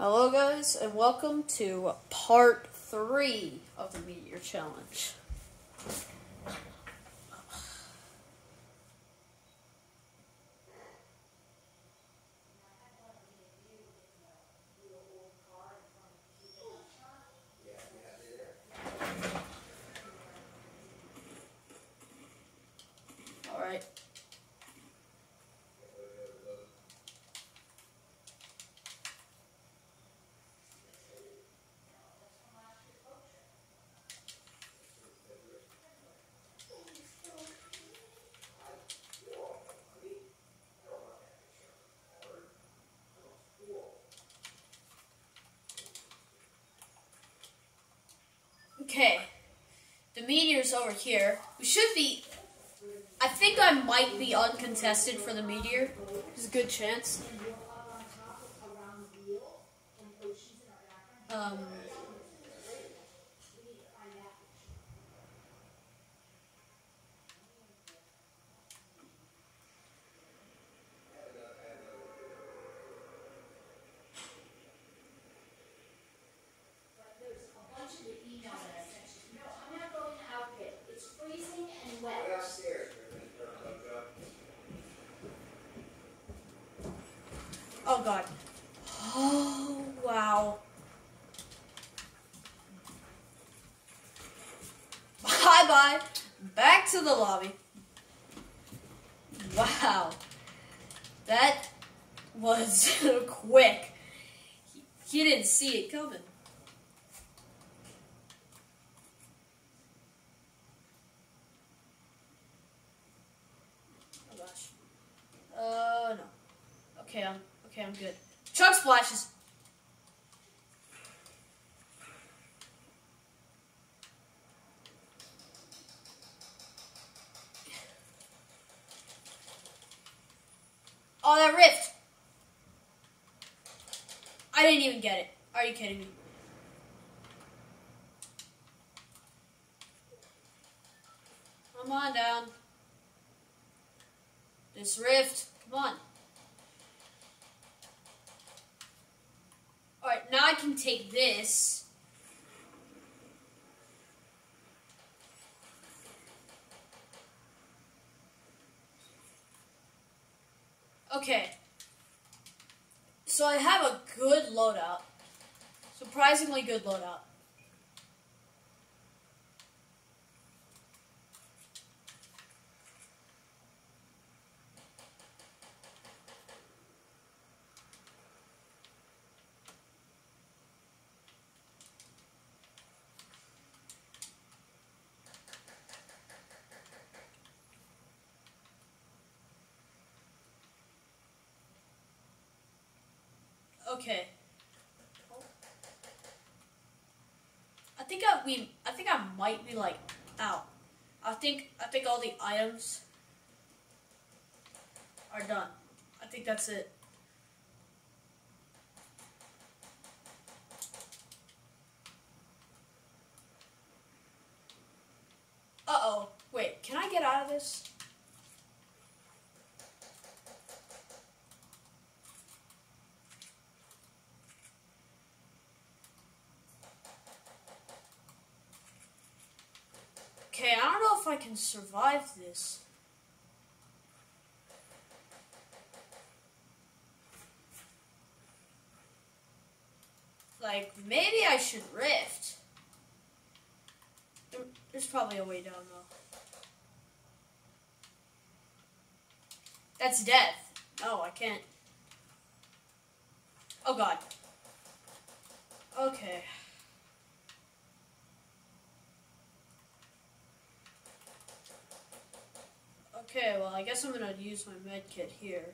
Hello, guys, and welcome to part three of the Meteor Challenge. All right. Okay. The meteor's over here. We should be. I think I might be uncontested for the meteor. There's a good chance. Um. Oh god. Oh wow. Bye bye. Back to the lobby. Wow. That was quick. He, he didn't see it coming. Oh gosh. Uh no. Okay, I'm okay, I'm good. Chug splashes. Oh, that rift. I didn't even get it. Are you kidding me? Come on down. This rift. Come on. Alright, now I can take this. Okay. So I have a good loadout. Surprisingly good loadout. Okay. I think I we I think I might be like out. I think I think all the items are done. I think that's it. Uh oh. Wait, can I get out of this? Okay, I don't know if I can survive this. Like, maybe I should rift. There's probably a way down, though. That's death. No, I can't. Oh, God. Okay. Okay, well, I guess I'm gonna use my med kit here.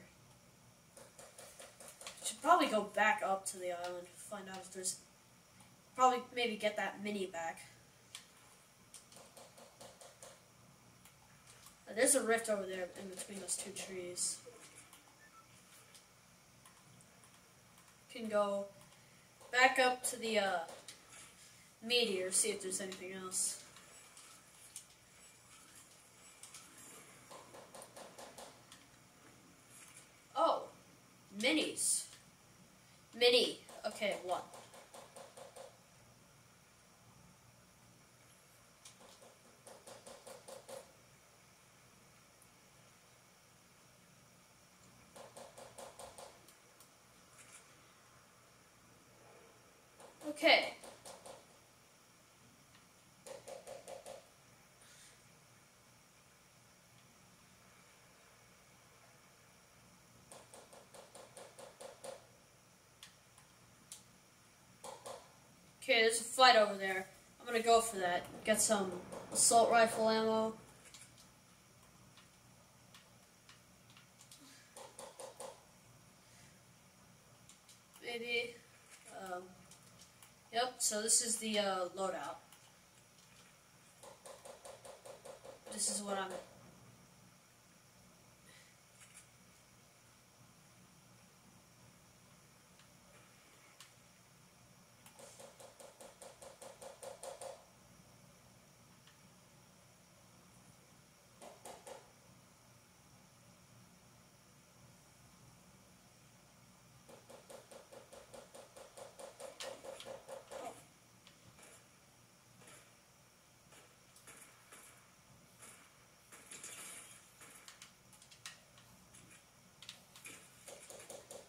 Should probably go back up to the island, to find out if there's. Probably maybe get that mini back. Uh, There's a rift over there in between those two trees. Can go back up to the uh, meteor, see if there's anything else. Oh, minis. Mini. Okay, one. Okay. Okay, there's a fight over there. I'm gonna go for that. Get some assault rifle ammo. Maybe. Um, yep, so this is the uh, loadout. This is what I'm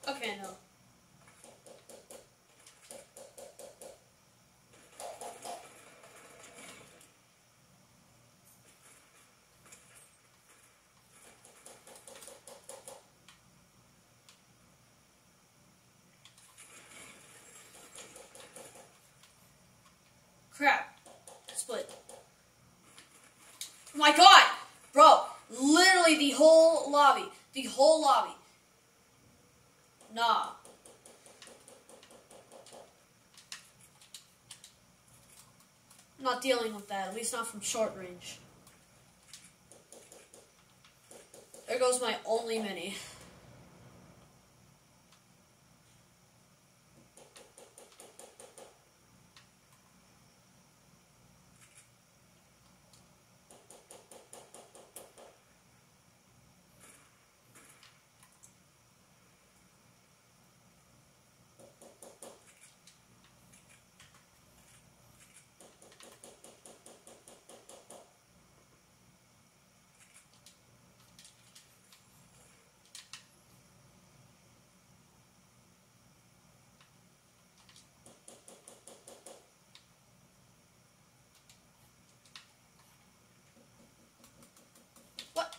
Okay, no. Crap. Split. Oh my god! Bro, literally the whole lobby. The whole lobby. Nah. Not dealing with that, at least not from short range. There goes my only mini. What?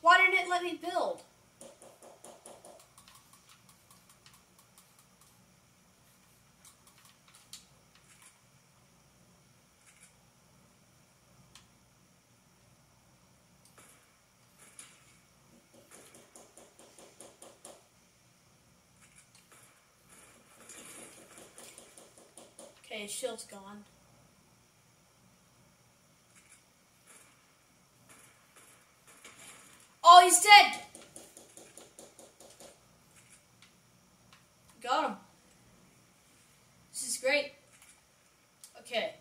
Why didn't let me build? Okay, shield's gone. He's dead! Got him. This is great. Okay.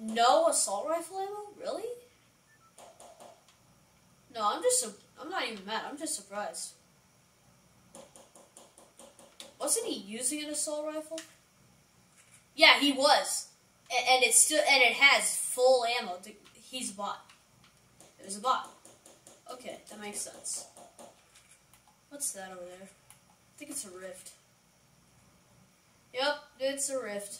No assault rifle ammo? Really? No, I'm just, I'm not even mad. I'm just surprised. Wasn't he using an assault rifle? Yeah, he was. And it's still and it has full ammo. to- He's bot. It was a bot. Okay, that makes sense. What's that over there? I think it's a rift. Yep, it's a rift.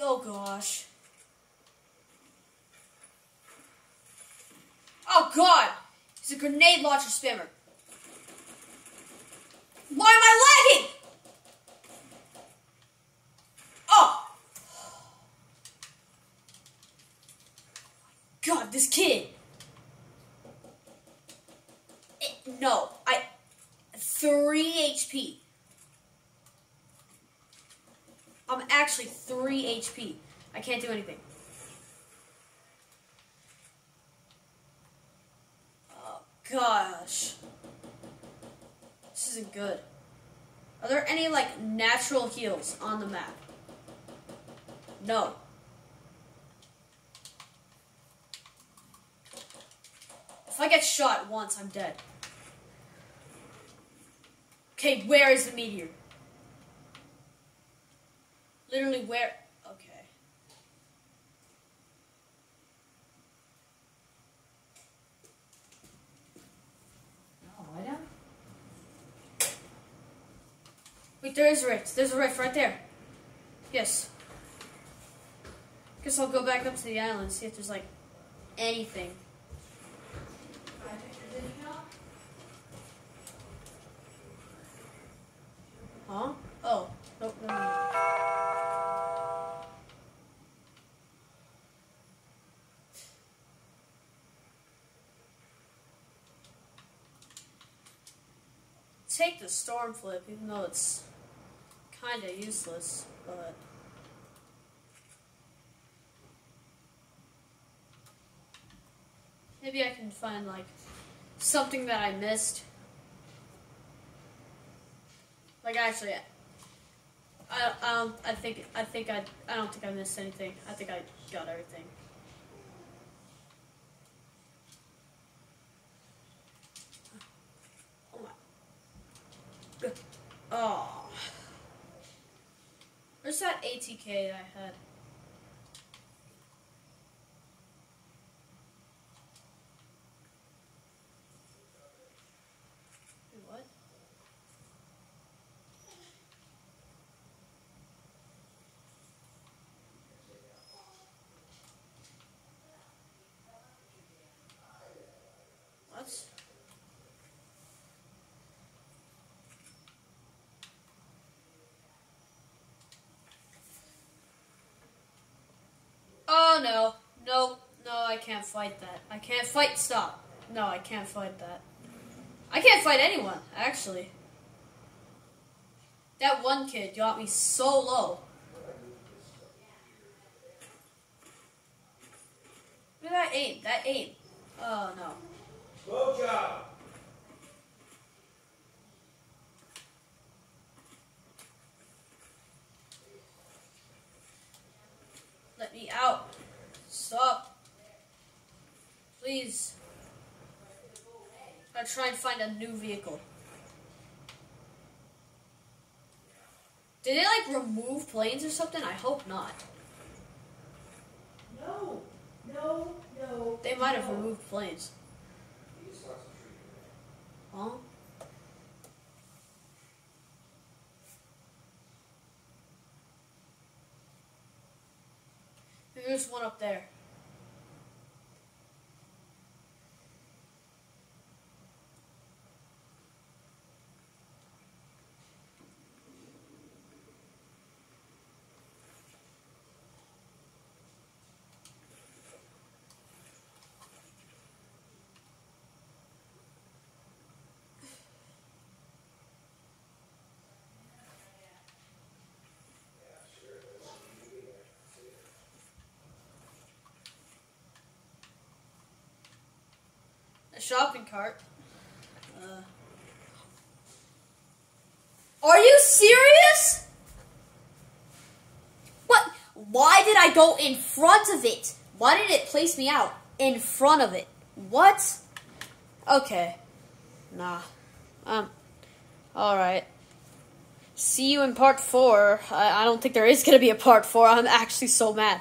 Oh gosh. Oh god! He's a grenade launcher spammer. Why am I lagging? Oh! God, this kid. It- no, I. Three HP. I'm actually 3 HP. I can't do anything. Oh, gosh. This isn't good. Are there any like natural heals on the map? No. If I get shot once, I'm dead. Okay, where is the meteor? Literally where? Okay. No, I don't. Wait, there is a rift. There's a rift right there. Yes. Guess I'll go back up to the island see if there's like anything. Huh? Oh. Nope, never mind. Take the storm flip, even though it's kinda useless, but maybe I can find like something that I missed. Like actually, I I don't I think I think I I don't think I missed anything. I think I got everything. Oh my. Oh. ATK I had? Wait, What? What? Oh no. No, no, I can't fight that. I can't fight stop. No, I can't fight that. I can't fight anyone, actually. That one kid got me so low. Look at that aim. That aim. Oh no. Blowjob. Let me out. Stop. Please. I'll try and find a new vehicle. Did they like remove planes or something? I hope not. No, no, no. They might have no. removed planes. Huh? There's one up there. A shopping cart. Uh. Are you serious? What? Why did I go in front of it? Why did it place me out in front of it? What? Okay. Nah. Um. Alright. See you in part four. I, I don't think there is gonna be a part four. I'm actually so mad.